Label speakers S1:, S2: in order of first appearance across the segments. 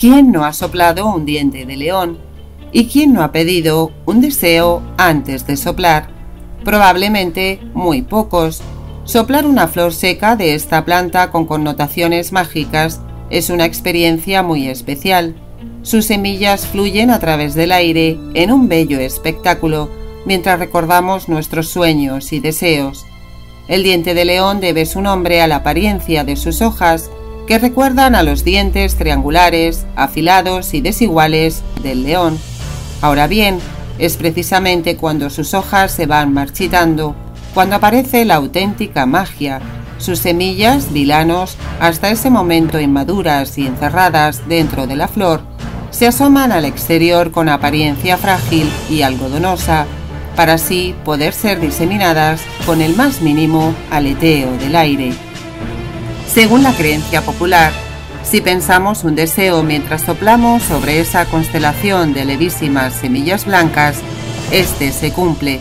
S1: ¿Quién no ha soplado un diente de león? ¿Y quién no ha pedido un deseo antes de soplar? Probablemente muy pocos. Soplar una flor seca de esta planta con connotaciones mágicas es una experiencia muy especial. Sus semillas fluyen a través del aire en un bello espectáculo mientras recordamos nuestros sueños y deseos. El diente de león debe su nombre a la apariencia de sus hojas que recuerdan a los dientes triangulares, afilados y desiguales del león. Ahora bien, es precisamente cuando sus hojas se van marchitando, cuando aparece la auténtica magia. Sus semillas, vilanos, hasta ese momento inmaduras y encerradas dentro de la flor, se asoman al exterior con apariencia frágil y algodonosa, para así poder ser diseminadas con el más mínimo aleteo del aire. Según la creencia popular, si pensamos un deseo mientras soplamos sobre esa constelación de levísimas semillas blancas, este se cumple.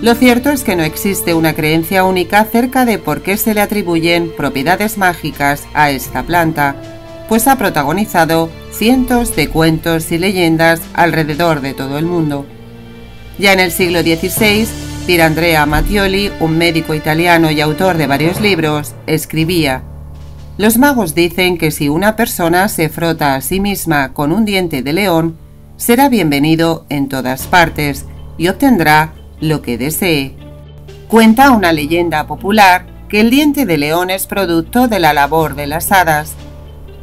S1: Lo cierto es que no existe una creencia única acerca de por qué se le atribuyen propiedades mágicas a esta planta, pues ha protagonizado cientos de cuentos y leyendas alrededor de todo el mundo. Ya en el siglo XVI, Andrea Mattioli, un médico italiano y autor de varios libros, escribía los magos dicen que si una persona se frota a sí misma con un diente de león, será bienvenido en todas partes y obtendrá lo que desee. Cuenta una leyenda popular que el diente de león es producto de la labor de las hadas.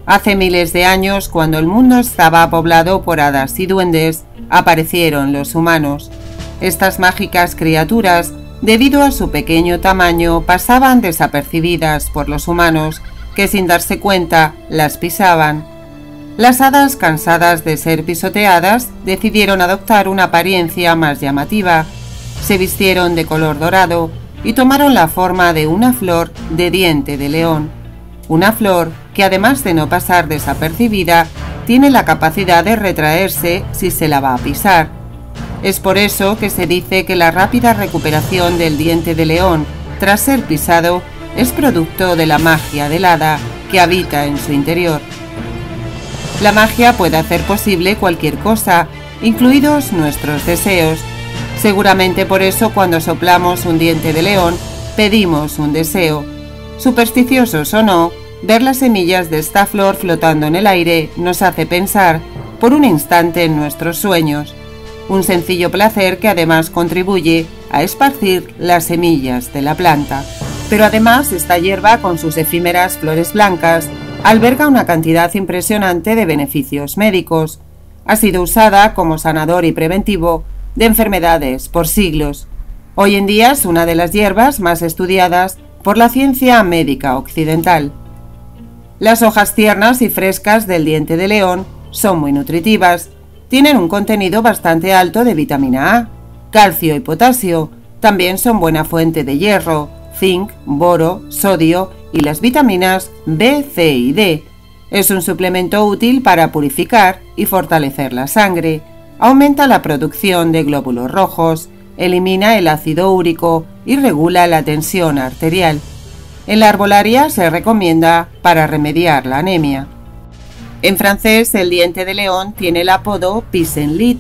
S1: Hace miles de años, cuando el mundo estaba poblado por hadas y duendes, aparecieron los humanos. Estas mágicas criaturas, debido a su pequeño tamaño, pasaban desapercibidas por los humanos que sin darse cuenta las pisaban. Las hadas, cansadas de ser pisoteadas, decidieron adoptar una apariencia más llamativa. Se vistieron de color dorado y tomaron la forma de una flor de diente de león. Una flor que además de no pasar desapercibida, tiene la capacidad de retraerse si se la va a pisar. Es por eso que se dice que la rápida recuperación del diente de león tras ser pisado es producto de la magia del hada que habita en su interior. La magia puede hacer posible cualquier cosa, incluidos nuestros deseos. Seguramente por eso cuando soplamos un diente de león, pedimos un deseo. Supersticiosos o no, ver las semillas de esta flor flotando en el aire nos hace pensar por un instante en nuestros sueños. Un sencillo placer que además contribuye a esparcir las semillas de la planta. Pero además esta hierba con sus efímeras flores blancas alberga una cantidad impresionante de beneficios médicos. Ha sido usada como sanador y preventivo de enfermedades por siglos. Hoy en día es una de las hierbas más estudiadas por la ciencia médica occidental. Las hojas tiernas y frescas del diente de león son muy nutritivas. Tienen un contenido bastante alto de vitamina A, calcio y potasio. También son buena fuente de hierro, zinc, boro, sodio y las vitaminas B, C y D. Es un suplemento útil para purificar y fortalecer la sangre, aumenta la producción de glóbulos rojos, elimina el ácido úrico y regula la tensión arterial. En la arbolaria se recomienda para remediar la anemia. En francés, el diente de león tiene el apodo pissenlit,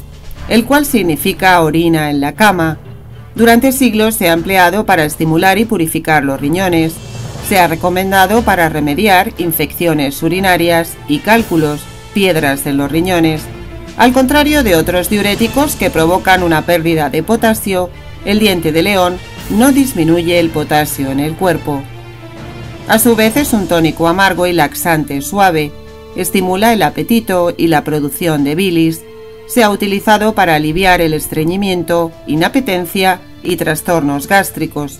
S1: el cual significa orina en la cama, durante siglos se ha empleado para estimular y purificar los riñones. Se ha recomendado para remediar infecciones urinarias y cálculos, piedras en los riñones. Al contrario de otros diuréticos que provocan una pérdida de potasio, el diente de león no disminuye el potasio en el cuerpo. A su vez es un tónico amargo y laxante suave, estimula el apetito y la producción de bilis. Se ha utilizado para aliviar el estreñimiento, inapetencia y trastornos gástricos.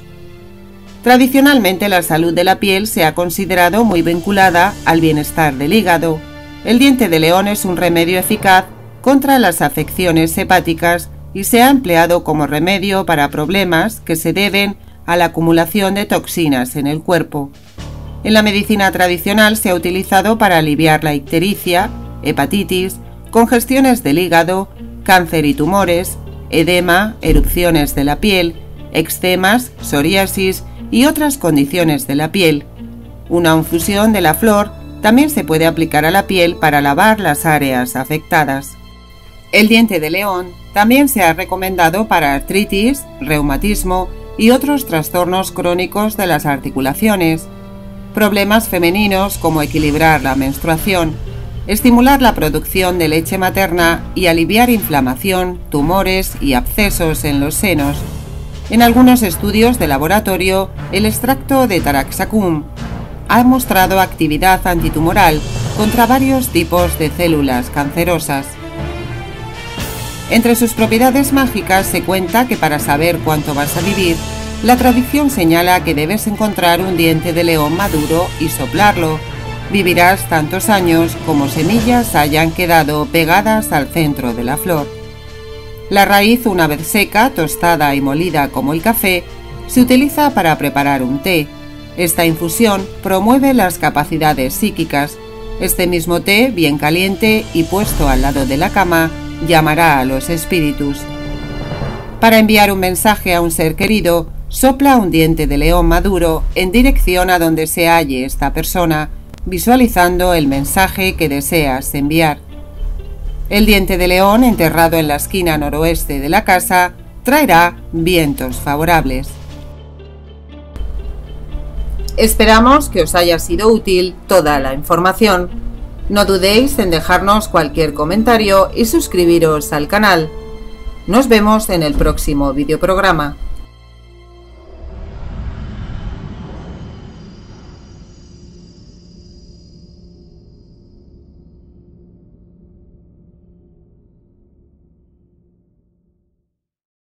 S1: Tradicionalmente la salud de la piel se ha considerado muy vinculada al bienestar del hígado. El diente de león es un remedio eficaz contra las afecciones hepáticas y se ha empleado como remedio para problemas que se deben a la acumulación de toxinas en el cuerpo. En la medicina tradicional se ha utilizado para aliviar la ictericia, hepatitis, congestiones del hígado, cáncer y tumores, edema, erupciones de la piel, eczemas, psoriasis y otras condiciones de la piel. Una infusión de la flor también se puede aplicar a la piel para lavar las áreas afectadas. El diente de león también se ha recomendado para artritis, reumatismo y otros trastornos crónicos de las articulaciones, problemas femeninos como equilibrar la menstruación, estimular la producción de leche materna y aliviar inflamación, tumores y abscesos en los senos. En algunos estudios de laboratorio, el extracto de Taraxacum ha mostrado actividad antitumoral contra varios tipos de células cancerosas. Entre sus propiedades mágicas se cuenta que para saber cuánto vas a vivir, la tradición señala que debes encontrar un diente de león maduro y soplarlo. Vivirás tantos años como semillas hayan quedado pegadas al centro de la flor. La raíz, una vez seca, tostada y molida como el café, se utiliza para preparar un té. Esta infusión promueve las capacidades psíquicas. Este mismo té, bien caliente y puesto al lado de la cama, llamará a los espíritus. Para enviar un mensaje a un ser querido, sopla un diente de león maduro en dirección a donde se halle esta persona, visualizando el mensaje que deseas enviar. El diente de león enterrado en la esquina noroeste de la casa traerá vientos favorables. Esperamos que os haya sido útil toda la información no dudéis en dejarnos cualquier comentario y suscribiros al canal. Nos vemos en el próximo videoprograma.